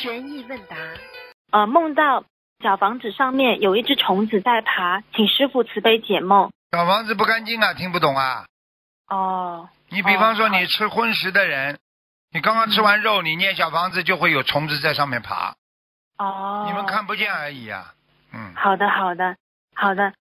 悬疑问答。呃，梦到小房子上面有一只虫子在爬，请师傅慈悲解梦。小房子不干净啊，听不懂啊。哦。你比方说你吃荤食的人，你刚刚吃完肉，你念小房子就会有虫子在上面爬。哦。你们看不见而已啊。嗯。好的好的好的。